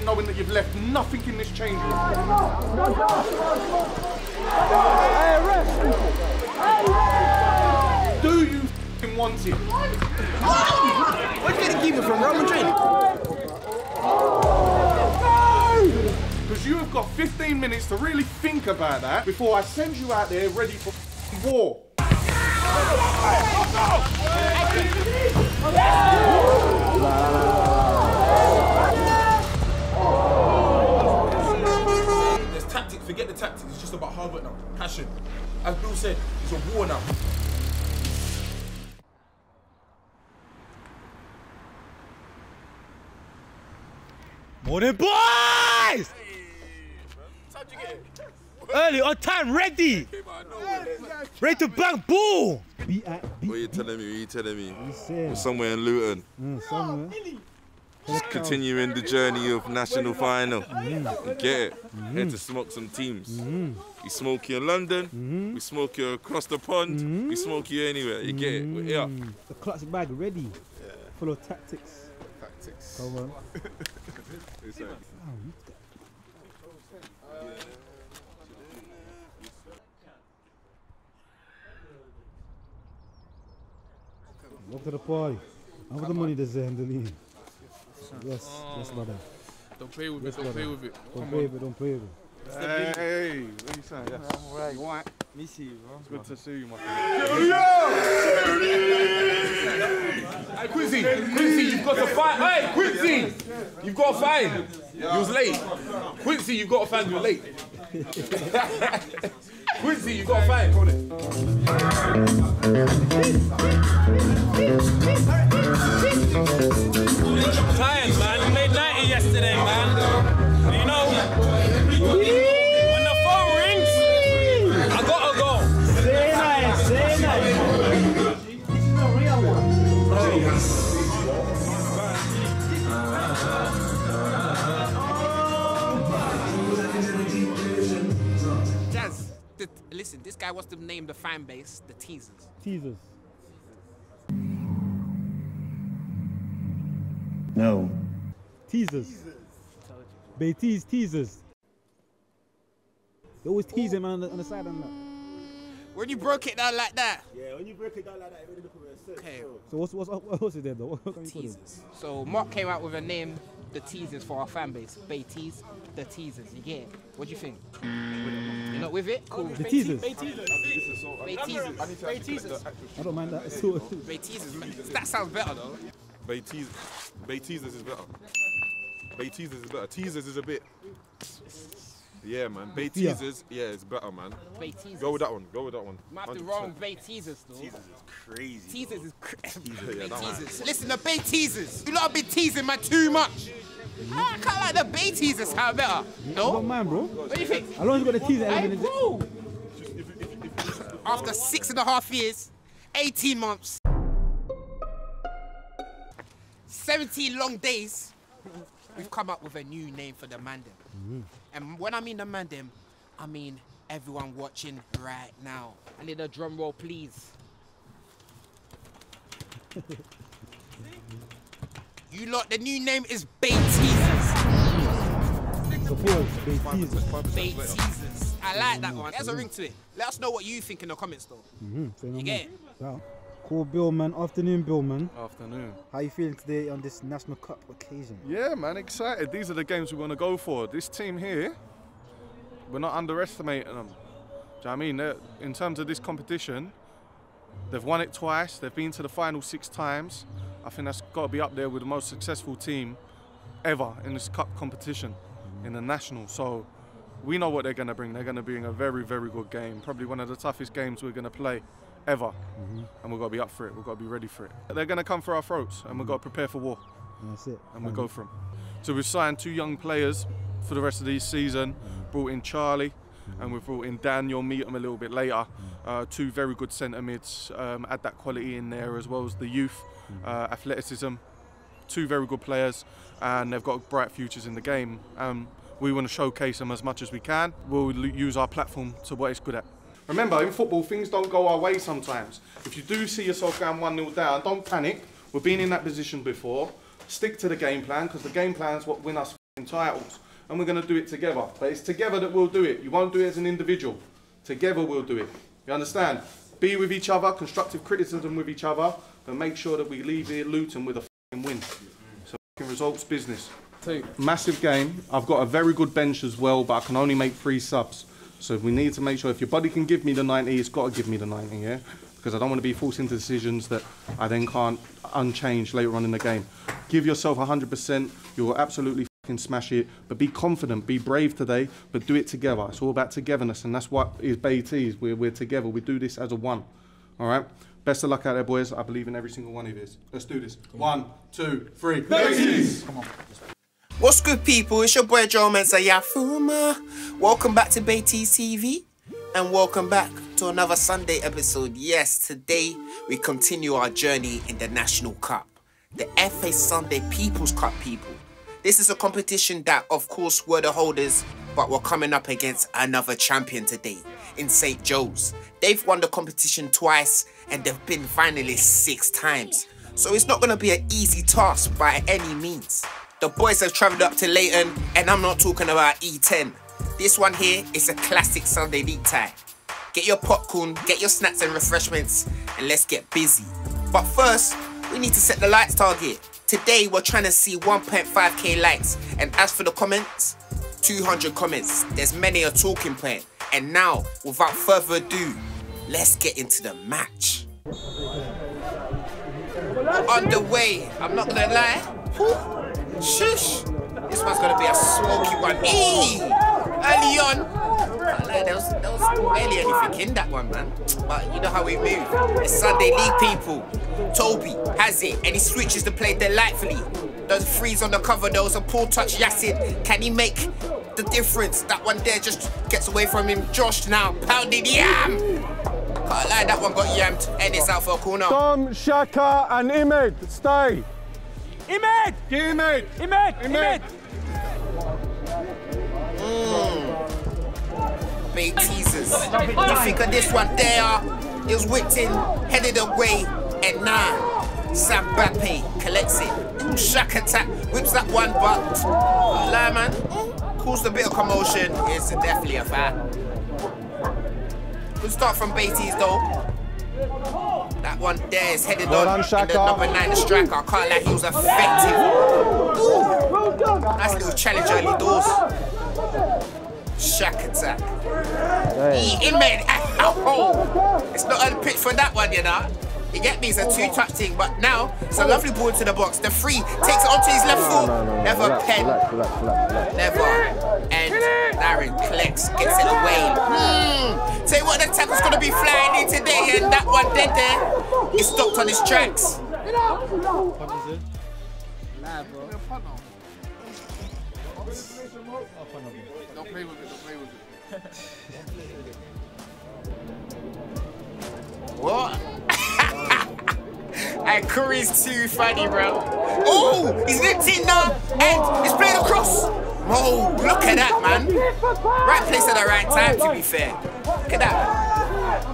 there knowing that you've left nothing in this change room? Do you f***ing want it? Where'd you get the keeper from? Real Madrid? Because you have got 15 minutes to really think about that before I send you out there ready for f***ing war. There's forget the tactics, it's just about hard work now. Passion. As Bill said, it's a war now. Morning, boys! Early, on time, ready! Ready to bang, boom! What are you telling me? What are you telling me? saying? We're somewhere in Luton. Mm, somewhere. Just continuing the journey of national final. You Get it? Here to smoke some teams. We smoke you in London. Mm-hmm. We smoke you across the pond. We smoke you anywhere. You get it? We're here. Mm, The clutch bag ready. Full of tactics. Tactics. Come on. Walk to the party. How much the money does it handle in? Yes, yes, brother. Don't play with it, don't play with it. Don't play with it, don't play with it. Hey, hey, what are you saying? Yes. Alright, you want? Me see you, bro. Good to see you, my friend. Hey, Quincy, Quincy, you've got to find. Hey, Quincy, you've got to find. You was late. Quincy, you've got to find. You're late. Quincy, you've got to find. Tired, man. Made 90 yesterday, man. Guy wants to name the fan base the Teasers. Teasers. No. Teasers. They tease teasers. They always tease him on the, on the side and that. When you broke it down like that, Yeah, when you break it down like that, it really look at it. okay, So what's what's what else is there though? What can you call them? Teasers. So Mark came out with a name, the Teasers for our fan base. Bay Tees, the Teasers. You get it? What do you think? You're not with it? Cool. The teasers. Bay Teasers. Bay Teasers. I don't mind that. It's so, Bay Teasers. man. That sounds better though. Bay teasers. Bay teasers is better. Bay teasers is better. Teasers is a bit. Yeah, man. Bay Yeah. teasers, yeah, it's better, man. Bay Teasers. Go with that one. Go with that one. Might have to 100%. wrong Bay Teasers though. Teasers is crazy. Teasers is cr- yeah, Bay that one. Teasers. Listen, the Bay Teasers. You lot have been teasing man too much. Ah, I can't like the Bay Teasers sound better. No? don't mind, bro. What do you think? As long as you got the teaser Hey, element. in it. bro. After six and a half years, 18 months, 17 long days, we've come up with a new name for the Mandem. And when I mean the Mandem, I mean everyone watching right now. I need a drum roll, please. you lot, the new name is Bay Teasers. Support. They teasers. Bay I like that one. There's a ring to it. Let us know what you think in the comments, though. Mm-hmm. You get it? Yeah. Cool, Bill, man. Afternoon, Bill, man. Afternoon. How you feeling today on this National Cup occasion? Yeah, man, excited. These are the games we want to go for. This team here, we're not underestimating them. Do you know what I mean? They're, in terms of this competition, they've won it twice. They've been to the final six times. I think that's got to be up there with the most successful team ever in this cup competition, in the national. So we know what they're going to bring. They're going to bring a very, very good game. Probably one of the toughest games we're going to play ever. And we've got to be up for it. We've got to be ready for it. They're going to come for our throats, and we've got to prepare for war That's it. and we'll go for 'em. So we've signed two young players for the rest of this season. Brought in Charlie, and we've brought in Daniel. Meet him a little bit later. Uh, two very good centre mids. Um, add that quality in there as well as the youth, uh, athleticism. Two very good players, and they've got bright futures in the game. Um, we want to showcase them as much as we can. We'll use our platform to what it's good at. Remember, in football, things don't go our way sometimes. If you do see yourself going 1 0 down, don't panic. We've been in that position before. Stick to the game plan because the game plan is what win us titles. And we're going to do it together. But it's together that we'll do it. You won't do it as an individual. Together we'll do it. You understand? Be with each other, constructive criticism with each other, but make sure that we leave here Luton with a win. So results business. Two. Massive game. I've got a very good bench as well, but I can only make three subs. So we need to make sure if your body can give me the 90, it's got to give me the 90, yeah? Because I don't want to be forced into decisions that I then can't unchange later on in the game. Give yourself 100%. You will absolutely f***ing smash it. But be confident, be brave today, but do it together. It's all about togetherness, and that's what is BT's. We're, we're together. We do this as a one. All right? Best of luck out there, boys. I believe in every single one of you. Let's do this. One, two, three. BT's! Come on. What's good, people? It's your boy Joe Mensa Yafuma. Welcome back to Baiteze TV and welcome back to another Sunday episode. Yes, today we continue our journey in the National Cup, the FA Sunday People's Cup, people. This is a competition that, of course, we're the holders, but we're coming up against another champion today in St. Joe's. They've won the competition twice and they've been finalists six times. So it's not going to be an easy task by any means. The boys have travelled up to Leighton, and I'm not talking about E10. This one here is a classic Sunday league tie. Get your popcorn, get your snacks and refreshments, and let's get busy. But first, we need to set the likes target. Today, we're trying to see 1.5k likes, and as for the comments, 200 comments. There's many a talking point. And now, without further ado, let's get into the match. On the way, I'm not gonna lie. Shush! This one's gonna be a smoky one. Eee! Early on. Can't lie, There was, there was barely anything in that one, man. But you know how we move. It's Sunday League people. Toby has it, and he switches the play delightfully. Those freeze on the cover, there was a poor touch Yassin. Can he make the difference? That one there just gets away from him. Josh now, pounding yam! Can't lie, that one got yammed. And it's out for a corner. Dom, Shaka, and Imed, stay. Imed! Imed! Imed! Imed! Big teasers. You think of this one there? It was whipped in, headed away, and now Sam Bappe collects it. Ooh, Shack attack, whips that one, but lie, mm, caused a bit of commotion. It's definitely a foul. Good start from Beatties though. That one there is headed Well on. done, and the number nine, the striker. I can't lie, he was effective. Ooh, nice little challenge early doors. Shack attack. He, he made oh, It's not on pitch for that one, you know. You get me? It's a two-touch thing, but now it's a lovely ball into the box. The free takes it onto his left foot. Never pen. Never. And Darren collects, gets it away. Hmm. Tell you what, the tackle's gonna be flying in today, and that one dead there. He stopped on his tracks. What? And Curry's too funny, bro. Oh, he's nipped in now, and he's playing across. Whoa, look at that, man. Right place at the right time, to be fair. Look at that.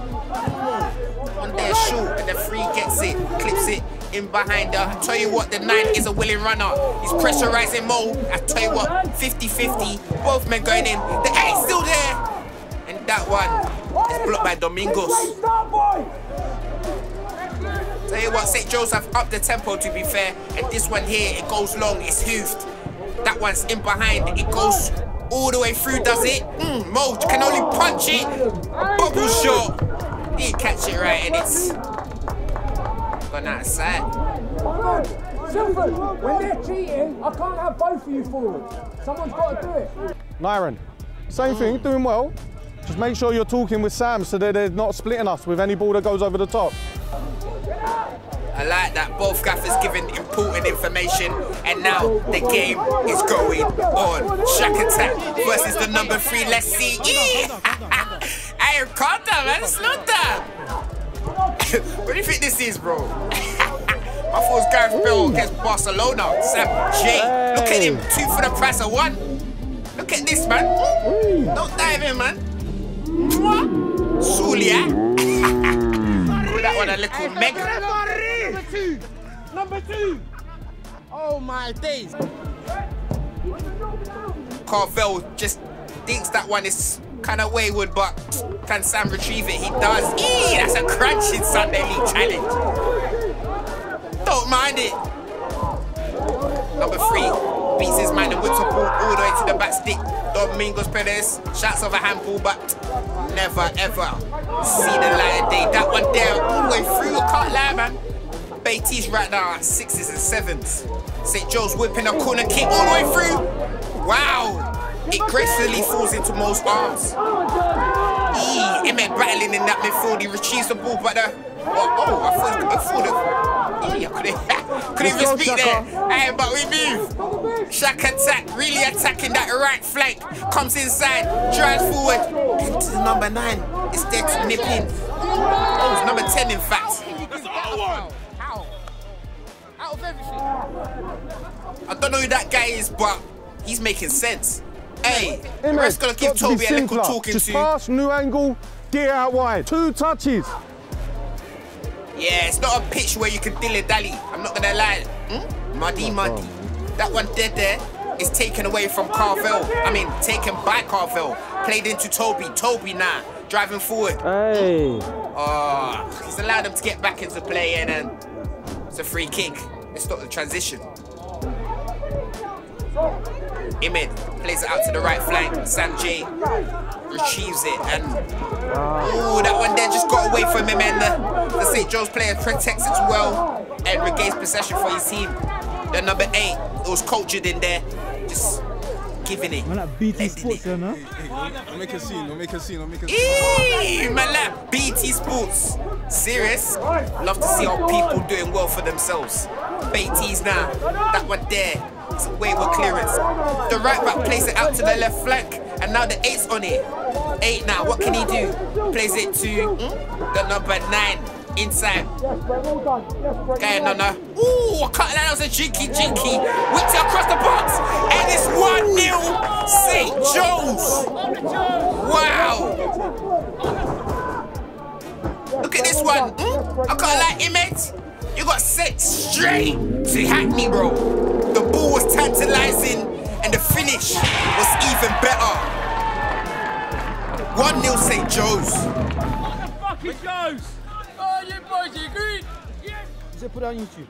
One there short, and the free gets it, clips it in behind her. I tell you what, the nine is a willing runner. He's pressurizing Mo. I tell you what, 50-50, both men going in. The eight's still there. And that one is blocked by Domingos. Tell you what, St. Joseph up the tempo to be fair. And this one here, it goes long, it's hoofed. That one's in behind, it goes all the way through, does it? Mm, Mo can only punch it. A bubble shot. He didn't catch it right, and it's gone outside. Silver, when they're cheating, I can't have both of you forward. Someone's got to do it. Nyron, same thing, doing well. Just make sure you're talking with Sam so that they're not splitting us with any ball that goes over the top. I like that both gaffers giving important information, and now the game is going on. Shack attack versus the number three. Let's see. Hey, calm down, man. Down. what do you think this is, bro? My was Gareth Bale against Barcelona. Sam J. Look at him. Two for the price of one. Look at this, man. Don't dive in, man. Sulia. Call that one a little mega. Number two. Oh my days. Carvel just thinks that one is kind of wayward, but can Sam retrieve it? He does. Eee, that's a crunching Sunday League challenge. Don't mind it. Number three beats his man and whips a ball all the way to the back stick. Domingos Perez shouts of a handball, but never ever see the light of day. That one there, all the way through. I can't lie, man. Beatty's right now at sixes and sevens. St. Joe's whipping a corner kick all the way through. Wow. It gracefully falls into Mo's arms. Eee, Emmett battling in that midfield. He retrieves the ball, but uh, oh, oh, I thought, I thought, eee, I couldn't, couldn't even speak there. Hey, but we move. Shaq attack, really attacking that right flank. Comes inside, drives forward. Into the number nine. It's there to nip in. Oh, it's number 10 in fact. How? Out of everything. I don't know who that guy is, but he's making sense. Hey, the Image, ref's gonna give got to Toby a little simpler. talking Just to. pass, new angle, get out wide. Two touches. Yeah, it's not a pitch where you can dilly dally. I'm not gonna lie. Hmm? Muddy, muddy. That one dead there is taken away from Carvel. I mean, taken by Carvel. Played into Toby. Toby now driving forward. Hey. Oh, he's allowed him to get back into play and then it's a free kick. Let's stop the transition. Imid plays it out to the right flank. Sam J retrieves it and ooh, that one there just got away from him and the, the St. Joe's player protects it well and regains possession for his team. The number eight, it was cultured in there, just giving it. Man, that BT Sports, you know? Don't make a scene, don't make a scene, don't make a scene. Eee, man, like BT Sports. Serious? Love to see our people doing well for themselves. BT's now. That one there. It's a wayward clearance. The right back plays it out to the left flank. And now the eight's on it. Eight now, what can he do? Plays it to hmm, the number nine. Inside. Okay, no, no. Ooh, I can't that was a jinky jinky. Whipped it across the box. And it's 1 0 St. Joe's. Wow. Look at this one. Hmm? I can't like. You got set straight to Hackney, bro. The ball was tantalizing and the finish was even better. 1 0 St. Joe's. Fucking goes! Oh, you boys, you agree? Just put it on YouTube.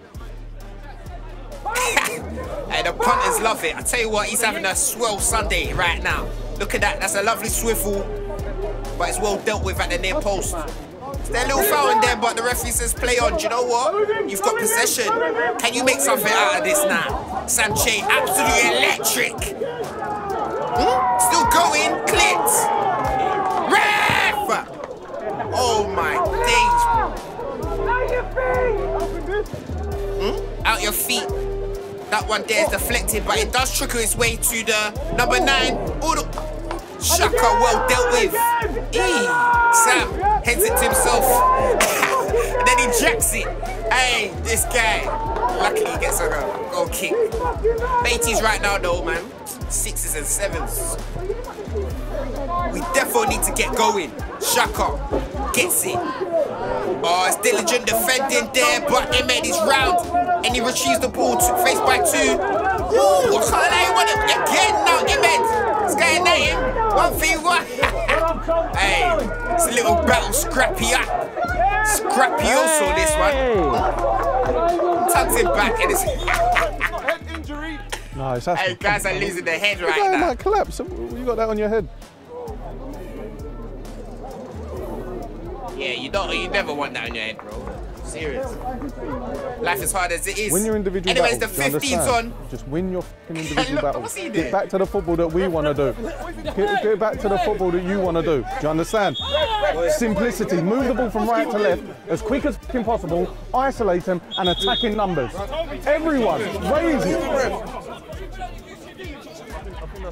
Hey, the punters love it. I tell you what, he's having a swell Sunday right now. Look at that, that's a lovely swivel, but it's well dealt with at the near post. It's a little foul in there, but the referee says play on. Do you know what? You've got possession. Can you make something out of this now? Sam Chain, absolutely electric. Hmm? Still going, clipped. Ref! Oh my days. Hmm? Out your feet. That one there is deflected, but it does trickle its way to the number nine. All the Shaka well dealt with. E. Sam heads it to himself. then he jacks it. Hey, this guy. Luckily he gets a goal kick. Beatty's right now though, man. Sixes and sevens. We definitely need to get going. Shaka gets it. Oh, it's diligent defending there, but he made his round and he retrieves the ball to, faced by two. Ooh, I can't lie, what a- again now. It's going at him. One thing, one. hey, it's a little battle scrappy up. Scrappy also, this one. Tucks it back and it's. No, it's actually. hey, guys are losing their head The right guy now. might collapse. You got that on your head. Yeah, you don't, you never want that on your head, bro. Serious. Life is hard as it is. Win your individual Anyways, the battles. you 15's on. Just win your fucking individual Look, battles. what's he Get back to the football that we want to do. Get, get back to the football that you want to do. Do you understand? Simplicity. Move the ball from right to left as quick as possible. Isolate them and attack in numbers. Everyone, raise it.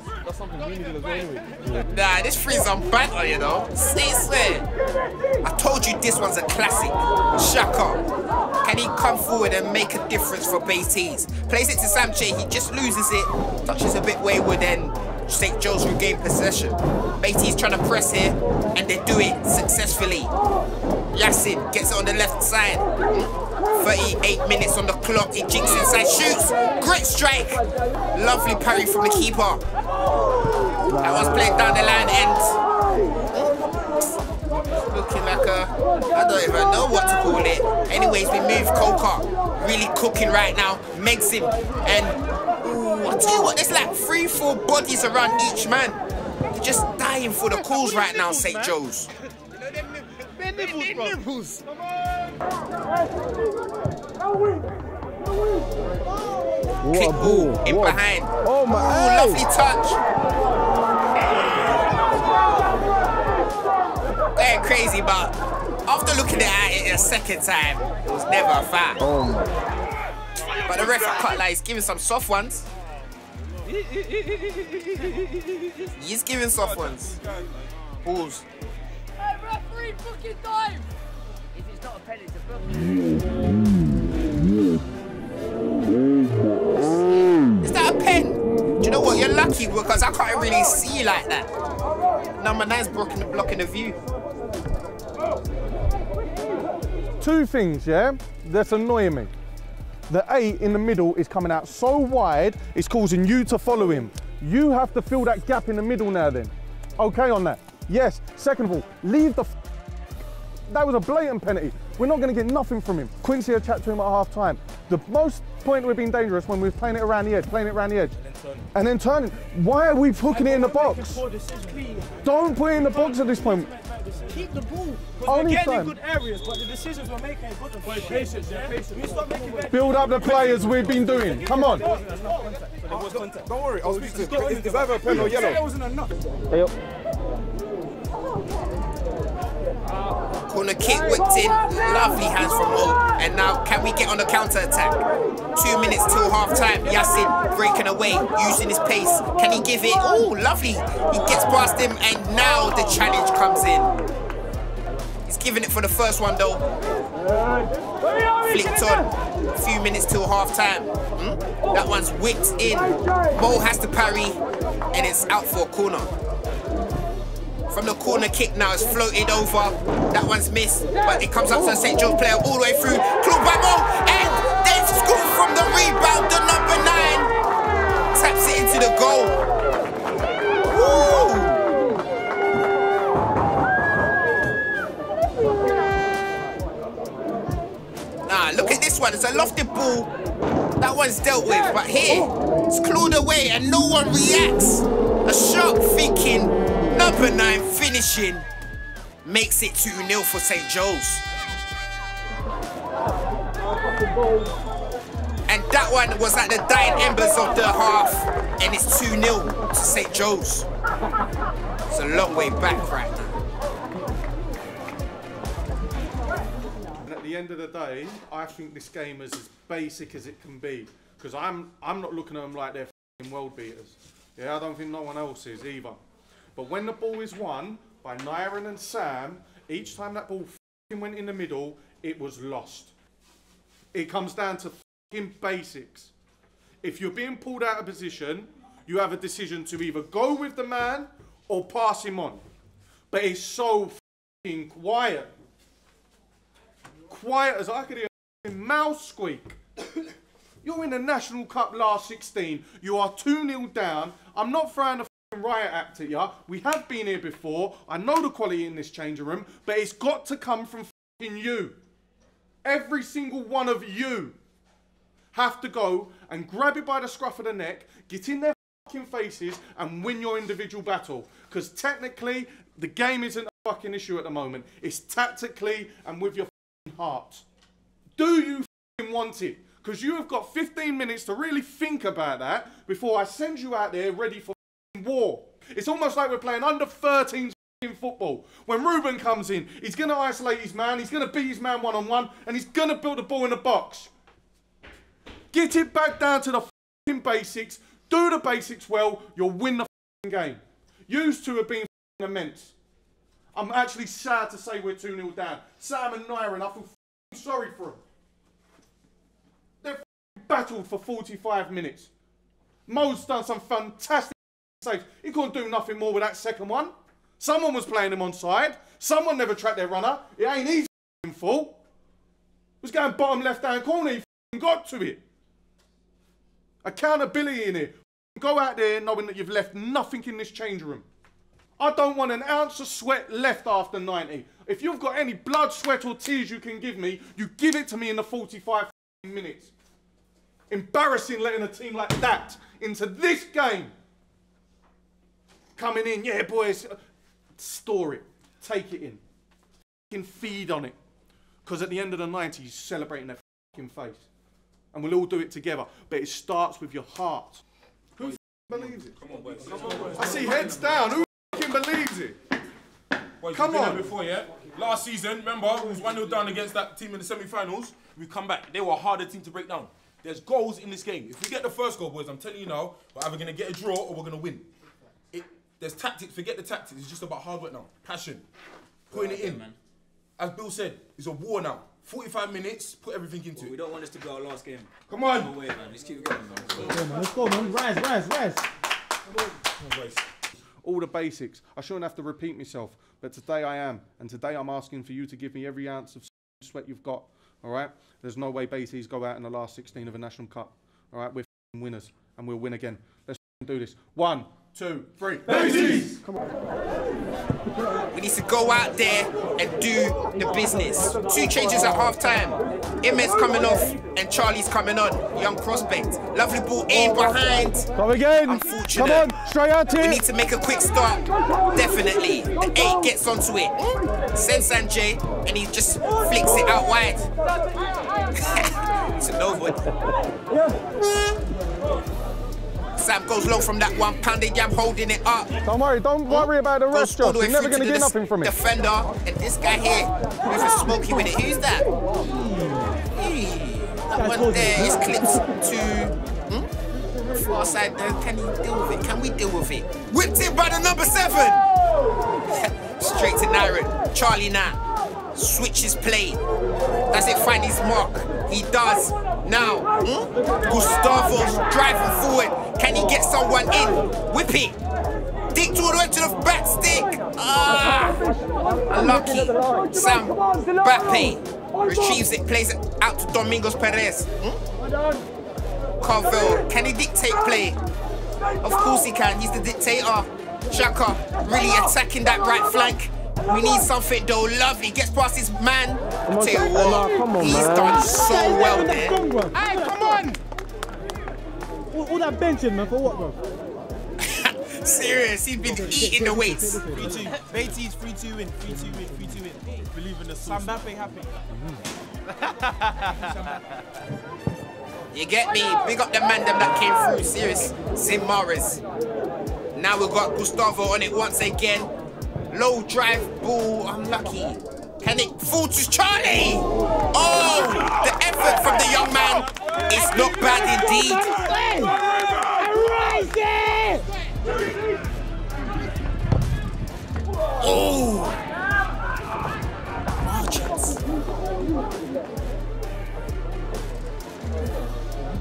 That's something we needed as well anyway. Nah, this free's on banter, you know. Say swear. I told you this one's a classic. Shaka. Can he come forward and make a difference for Beatties? Plays it to Samche, He just loses it. Touches a bit wayward and St. Joe's regain possession. Beatties trying to press here and they do it successfully. Yassin gets it on the left side. Hmm? 38 minutes on the clock. He jinks inside, shoots. Great strike. Lovely parry from the keeper. That was played down the line end. Looking like a, I don't even know what to call it. Anyways, we move Coca. Really cooking right now. Megs him. And, ooh, I tell you what, there's like three, four bodies around each man. They're just dying for the calls right now, St. Joe's. Nipples, Kick ball in behind. Oh my Ooh, lovely touch. Going crazy, but after looking at it a second time, it was never a foul. Oh. But the ref cut like he's giving some soft ones. He's giving soft ones. Pause. Hey, referee, fucking dive! If it's not a penalty, it's a book. Is that a pen? Do you know what? You're lucky because I can't really see like that. Number nine's blocking the blocking the view. Two things, yeah, that's annoying me. The eight in the middle is coming out so wide, it's causing you to follow him. You have to fill that gap in the middle now then. Okay on that? Yes. Second of all, leave the f- That was a blatant penalty. We're not going to get nothing from him. Quincy had chat to him at half time. The most point we've been dangerous when we was playing it around the edge, playing it around the edge. And then turning. Why are we hooking it in the box? Don't put it in the box at this point. Keep the ball. Only we're getting time. in good areas, but the decisions we're making are good. Boy, patience, yeah, patience. We start making better. Build up the players we've been doing. Come on. Don't worry, I'll speak to him. It's, it's either a pen or There yellow. wasn't Corner kick whipped in. Lovely hands from Mo. And now, can we get on the counter attack? Two minutes till half time. Yassin breaking away, using his pace. Can he give it? Oh, lovely. He gets past him, and now the challenge comes in. He's giving it for the first one, though. Flicked on. A few minutes till half time. Hmm? That one's whipped in. Mo has to parry, and it's out for a corner. From the corner kick now, it's floated over. That one's missed, but it comes up to the St. John's player all the way through. Clawed by Mo, and they've scored from the rebound. The number nine taps it into the goal. Nah, look at this one. It's a lofted ball. That one's dealt with, but here, it's clawed away and no one reacts. A sharp thinking, number nine finishing, makes it 2-0 for St. Joe's. And that one was at the dying embers of the half, and it's 2-0 to St. Joe's. It's a long way back right now. At the end of the day, I think this game is as basic as it can be. Because I'm, I'm not looking at them like they're world beaters. Yeah, I don't think no one else is either. But when the ball is won by Nyron and Sam, each time that ball went in the middle, it was lost. It comes down to basics. If you're being pulled out of position, you have a decision to either go with the man or pass him on. But it's so quiet quiet as I could hear a mouse squeak. You're in the National Cup last 16. You are 2 0 down. I'm not throwing a riot act at you. We have been here before. I know the quality in this changing room, but it's got to come from fing you. Every single one of you have to go and grab it by the scruff of the neck, get in their fucking faces, and win your individual battle. Because technically, the game isn't a fucking issue at the moment. It's tactically and with your fucking heart. Do you fucking want it? Because you have got 15 minutes to really think about that before I send you out there ready for fucking war. It's almost like we're playing under 13s fucking football. When Ruben comes in, he's going to isolate his man, he's going to beat his man one on one, and he's going to build a ball in the box. Get it back down to the basics. Do the basics well. You'll win the game. Used to have been immense. I'm actually sad to say we're 2 0 down. Sam and Nyron, I feel sorry for them. They've battled for 45 minutes. Mo's done some fantastic saves. He couldn't do nothing more with that second one. Someone was playing him on side. Someone never tracked their runner. It ain't his fault. was going bottom left hand corner. F***ing got to it. Accountability in it. Go out there knowing that you've left nothing in this change room. I don't want an ounce of sweat left after 90. If you've got any blood, sweat, or tears you can give me, you give it to me in the 45 minutes. Embarrassing letting a team like that into this game. Coming in, yeah, boys. Store it. Take it in. Fucking feed on it. Because at the end of the 90s, you're celebrating their fucking face. And we'll all do it together. But it starts with your heart. Who f- believes it? Come on, boys. I see heads down. Who f***ing believes it? Boys, Come we've been on. before, yeah? Last season, remember, we was 1 0 down against that team in the semi finals. We come back. They were a harder team to break down. There's goals in this game. If we get the first goal, boys, I'm telling you now, we're either going to get a draw or we're going to win. It, there's tactics. Forget the tactics. It's just about hard work now. Passion. Putting it in. As Bill said, it's a war now. 45 minutes, put everything into it. We don't want this to be our last game. Come on. No way, man. Let's keep going, man. Yeah, man, let's go, man. Rise, rise, rise. all the basics. I shouldn't have to repeat myself, but today I am, and today I'm asking for you to give me every ounce of sweat you've got. All right? There's no way Beatties go out in the last 16 of a national cup. All right? We're winners, and we'll win again. Let's do this. One, two, three. Beatties! Come on. We need to go out there and do the business. Two changes at half time. Immen's coming off and Charlie's coming on. Young prospect. Lovely ball in behind. Come again. Unfortunate. Come on, straight out We need to make a quick start. Definitely. The eight gets onto it. Sends Sanjay and he just flicks it out wide. It's a to nobody. Sam goes low from that one. Pounded Yam holding it up. Don't worry, don't worry about the rest, Josh. You're never going to get nothing from it. Defender and this guy here with a smoky with it. Who's that? Hey, that one there is clipped to hmm? far side. There. Can he deal with it? Can we deal with it? Whipped in by the number seven. Straight to Naren. Charlie now switches play. Does it find his mark? He does. Now, hmm? Gustavo's driving forward. Can he get someone in? Whip it. Dick all the way to the back stick. Ah, unlucky. Sam Bappe retrieves it, plays it out to Domingos Perez. Hmm? Carvel, can he dictate play? Of course he can. He's the dictator. Shaka really attacking that right flank. We need something though. Lovely gets past his man. I tell you what, he's done so well there. Hey, come on! All, all that benching, man, for what, bro? Serious, he's been eating the weights. 3 2. Beatty's 3 2 win. 3 2 win. 3 2 win. Believe in the Sam Mbappe happy. Mm-hmm. You get me? Big up the man that came through. Serious. Zimares. Now we've got Gustavo on it once again. Low drive ball. Unlucky. Can it to Charlie? Oh, the effort from the young man is not bad indeed. Oh. Margins.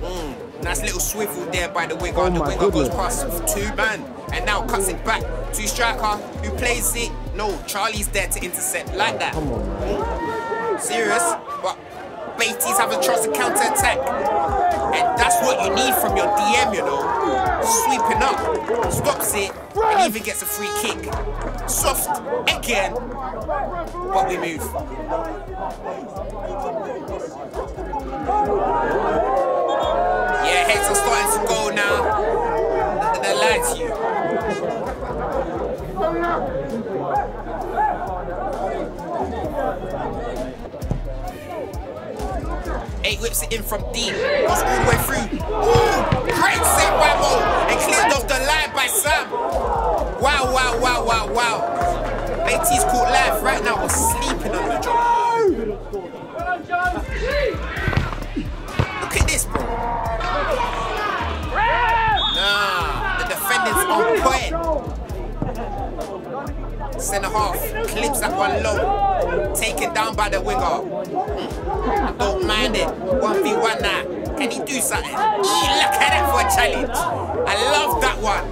Mm, nice little swivel there by the winger. the winger goes past two man and now cuts it back to striker who plays it. No, Charlie's there to intercept like that. Mm. Serious, but have a chance to counter attack. And that's what you need from your DM, you know. Sweeping up, stops it, and even gets a free kick. Soft again, but we move. Yeah, heads are starting to go now. Gonna lie to you. Eight whips it in from deep, goes all the way through. Ooh, great save by Mo, and cleared off the line by Sam. Wow, wow, wow, wow, wow. AT's caught live right now, was sleeping on the job. Look at this, bro. Nah, the defendant's on point. Centre half clips that one low, taken down by the winger. Hmm? Don't mind it. 1v1 now. Can he do something? Eee, look at that for a challenge. I love that one.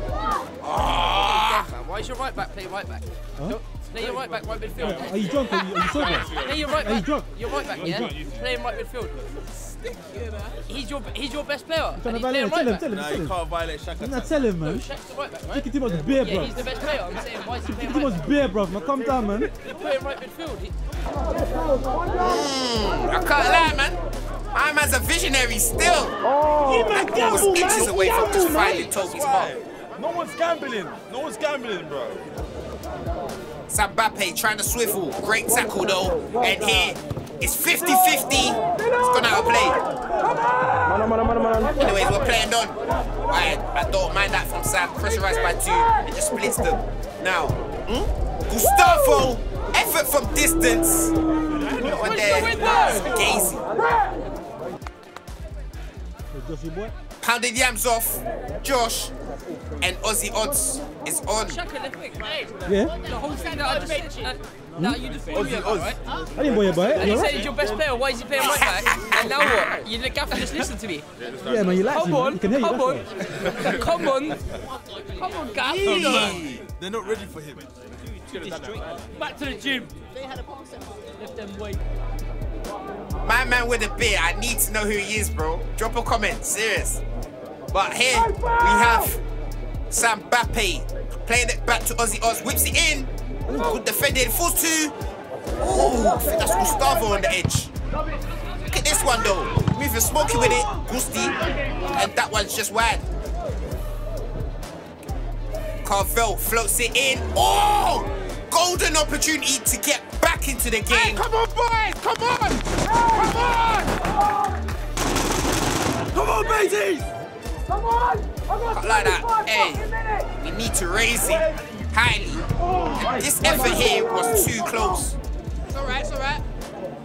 Ah. Why is your right back play right back? Huh? Play your right back, right midfield. Are you drunk? Are you, are you sober? Play your right Are you drunk? Your right back, yeah. drunk? Play him right midfield. He's your he's your best player. Tell and him, he's tell him, right tell him, back. tell him. can't violate Shaka. Nah, tell him, man. Shaq's the right back, right? Drinking too much beer, Yeah, he's the best player. I'm saying, why is he playing right much beer, bro. Now calm down, man. back? Put him right midfield. He- I can't lie, man. My man's a visionary still. Oh, that ball was inches away from just finding Toby's mark. No one's gambling. No one's gambling, bro. Sambape trying to swivel. Great tackle though. And here it's 50-50. It's gone out of play. Anyways, we're playing on. I, I don't mind that from Sam. Pressurized by two. It just splits them. Now, hmm? Gustavo, effort from distance. One there. Gazy. Just your boy. Pounded yams off. Josh and Aussie Odds is on. Shaka left wing, right? Yeah. The whole thing just said. Uh, that you just told me about, right? I didn't boy your boy. And You he said alright? he's your best player. Why is he playing right back? And now what? You the gaffer just listen to me. Yeah, man, you like Come me, man. on, You can hear you, come on, come on, come on, gaffer. They're not ready for him. Back to the gym. Left them wait. My man with a beer, I need to know who he is, bro. Drop a comment, serious. But here we have Sam Bappe playing it back to Ozzy Oz, whips it in. Ooh, good defending, falls two. Ooh, I think that's Gustavo on the edge. Look at this one though, moving smoky with it, Gusti, and that one's just wide. Carvel floats it in. Oh! Golden opportunity to get back into the game. come on, boys! Come on! Come on! Come on, Beatty! Come on! Not like that. Hey, we need to raise it highly. This effort here was too close. It's alright, it's alright.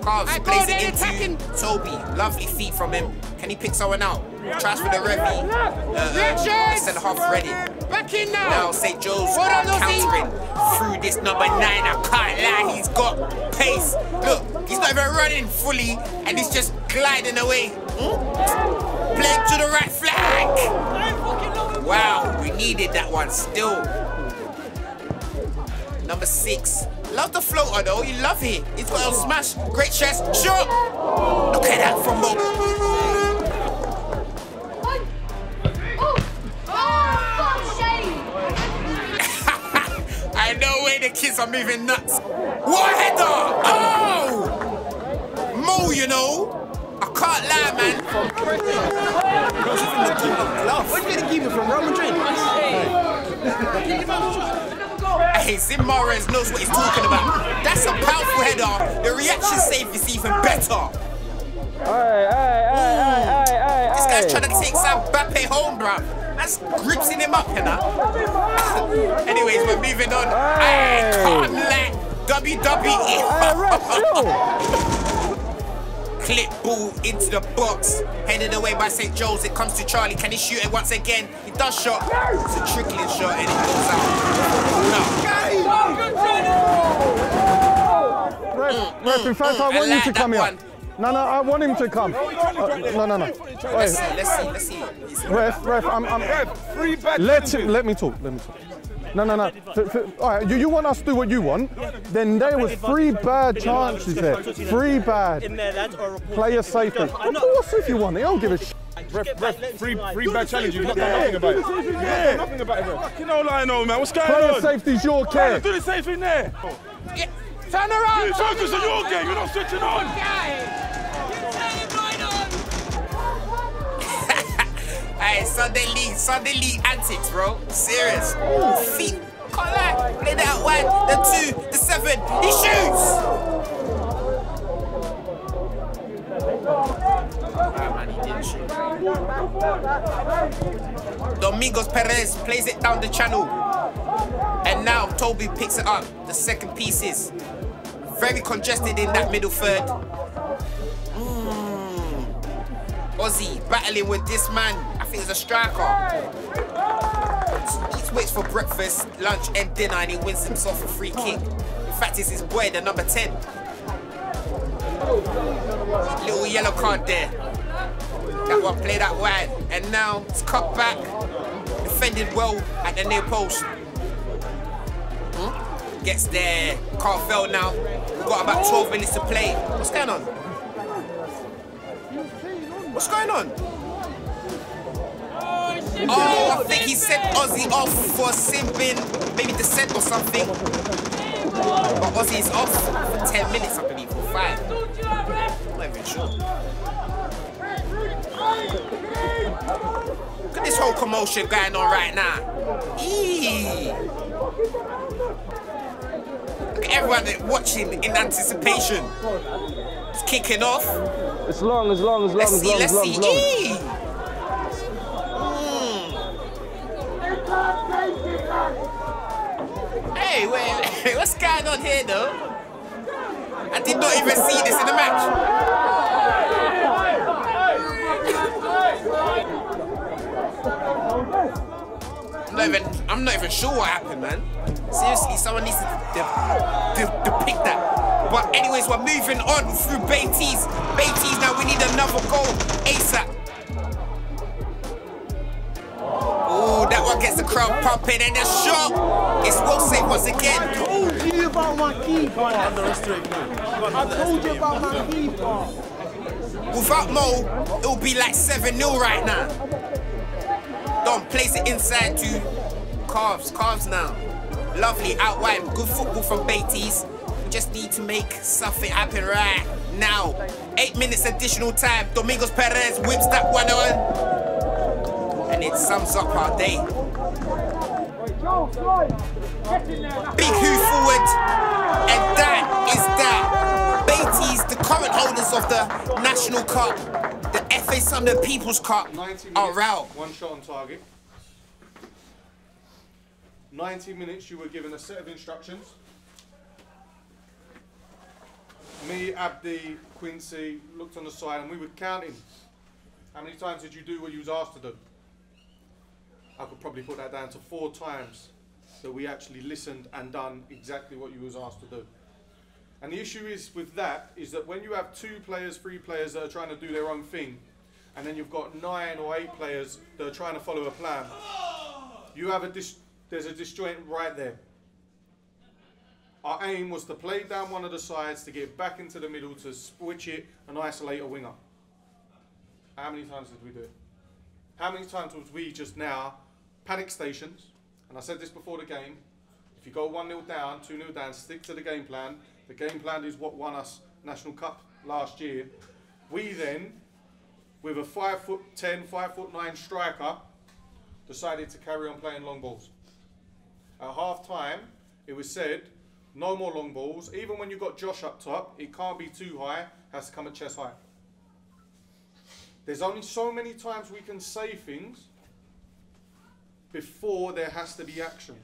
Carves Hey, plays it into Toby. Lovely feet from him. Can he pick someone out? Tries for the Revy. Uh, uh, half ready. Back in now. Now St. Joe's are countering through this number nine. I can't lie, he's got pace. Look, he's not even running fully, and he's just gliding away. Hmm? Playing to the right flank. Wow, we needed that one still. Number six. Love the floater though, you love it. He's got a smash, great chest, shot. Look at that from Mo. Oh! Oh! I know where the kids are moving nuts. What a header! Oh! Mo, you know. I can't lie, man. Where'd you get the keeper from? Real Madrid? Hey, Zimares knows what he's talking about. That's a powerful header. The reaction save is even better. This guy's trying to take Sam Bappe home, bruv. That's gripsing him up, you know. Anyways, we're moving on. I can't let WWE. Clip ball into the box. Headed away by St. Joe's. It comes to Charlie. Can he shoot it once again? He does shot. It's a trickling shot and it goes out. Ref, ref, in fact, I I want you to that come here. No, no, I want him to come. Uh, no, no, no. Let's Wait, see, let's see, let's see. Ref, ref, I'm, I'm. Free back. Let him, let me talk. Let me talk. No, no, no. F- f- all right, you, you want us to do what you want? Then there was three bad chances there. Three bad. Player safety. Of course, if you want it, I'll give a sh- Ref, ref, free, free back challenge. You've not done nothing about it. Yeah, nothing about it, bro. Fucking old Lionel, man. What's going Player on? safety's your care. Do the same thing there. Turn around! You focus on your game. You're not switching on. Hey, Sunday League, Sunday League antics, bro. Serious. Ooh, feet. Can't lie. Play that out wide. The two, the seven. He shoots. Ah, man, he didn't shoot. Domingos Perez plays it down the channel. And now Toby picks it up. The second pieces. Very congested in that middle third. Mm. Ozzy battling with this man. I think he's a striker. He waits for breakfast, lunch, and dinner, and he wins himself a free kick. In fact, it's his boy, the number 10. Little yellow card there. That one played that wide. And now it's cut back. Defended well at the near post. Gets there. Can't fail now. We've got about 12 minutes to play. What's going on? What's going on? Oh, I think he sent Ozzy off for simping, maybe descent or something. But Ozzy's off for 10 minutes, I believe, or five. I'm not even sure. Look at this whole commotion going on right now. Eee. Everyone watching in anticipation. It's kicking off. It's long, it's long, it's long, Let's it's see, long, let's long, see. long. Eee. Hmm. Hey, wait, wait, what's going on here though? I did not even see this in the match. I'm not even, I'm not even sure what happened, man. Seriously, someone needs to de- de- depict that. But anyways, we're moving on through Baiteze. Baiteze, now we need another goal ASAP. Oh, that one gets the crowd pumping and the shot. It's well saved once again. I told you about my keeper. I told you about my keeper. Without Mo, it'll be like 7-0 right now. Don't place it inside to Calves. Calves now. Lovely out wide. Good football from Baiteze. We just need to make something happen right now. Eight minutes additional time. Domingos Perez whips that one on. And it sums up our day. Big who forward. And that is that. Baiteze, the current holders of the National Cup, the FA Sunday People's Cup, 90 are out. One shot on target. 90 minutes, you were given a set of instructions. Me, Abdi, Quincy looked on the side and we were counting. How many times did you do what you was asked to do? I could probably put that down to four times that we actually listened and done exactly what you was asked to do. And the issue is with that is that when you have two players, three players that are trying to do their own thing, and then you've got nine or eight players that are trying to follow a plan, you have a dis- there's a disjoint right there. Our aim was to play down one of the sides to get back into the middle to switch it and isolate a winger. How many times did we do it? How many times was we just now panic stations? And I said this before the game. If you go 1 0 down, 2 0 down, stick to the game plan. The game plan is what won us National Cup last year. We then, with a 5 foot 10, 5 foot 9 striker, decided to carry on playing long balls. At half time, it was said, no more long balls. Even when you've got Josh up top, it can't be too high, has to come at chest high. There's only so many times we can say things before there has to be action.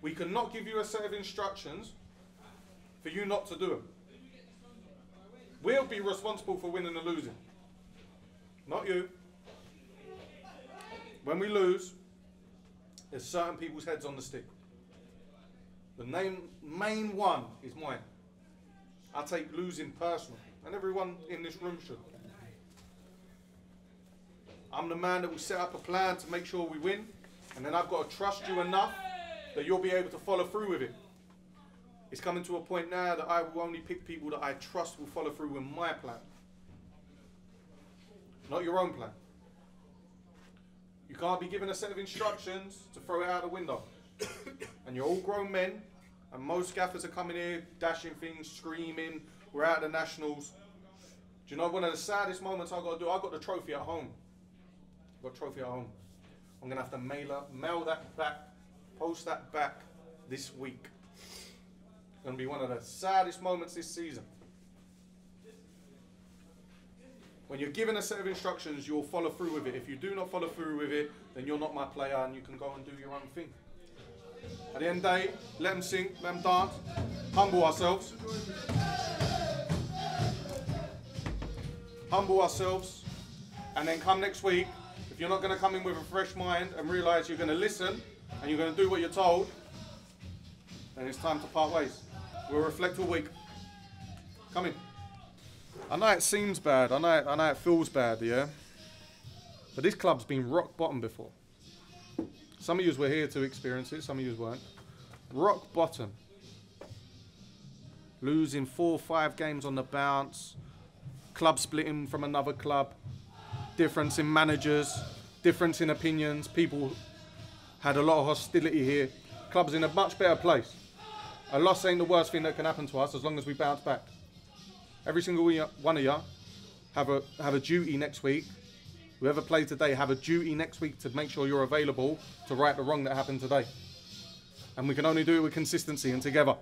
We cannot give you a set of instructions for you not to do them. We'll be responsible for winning and losing, not you. When we lose, there's certain people's heads on the stick. The name, main one is mine. I take losing personal, and everyone in this room should. I'm the man that will set up a plan to make sure we win, and then I've got to trust you enough that you'll be able to follow through with it. It's coming to a point now that I will only pick people that I trust will follow through with my plan, not your own plan. You can't be given a set of instructions to throw it out the window. and you're all grown men, and most gaffers are coming here dashing things, screaming, we're out of the nationals. Do you know one of the saddest moments I've got to do? I've got the trophy at home. I've got trophy at home. I'm gonna have to mail up, mail that back, post that back this week. It's gonna be one of the saddest moments this season. When you're given a set of instructions, you'll follow through with it. If you do not follow through with it, then you're not my player and you can go and do your own thing. At the end of the day, let them sing, let them dance, humble ourselves. Humble ourselves, and then come next week. If you're not going to come in with a fresh mind and realize you're going to listen and you're going to do what you're told, then it's time to part ways. We'll reflect all week. Come in. I know it seems bad. I know. It, I know it feels bad. Yeah. But this club's been rock bottom before. Some of you were here to experience it. Some of you weren't. Rock bottom. losing four or five games on the bounce, club splitting from another club, difference in managers, difference in opinions. People had a lot of hostility here. Club's in a much better place. A loss ain't the worst thing that can happen to us as long as we bounce back. Every single one of you have a have a duty next week. Whoever played today have a duty next week to make sure you're available to right the wrong that happened today. And we can only do it with consistency and together.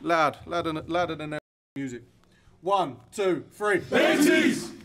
Loud, louder, louder than music. One, two, three. Baiteze!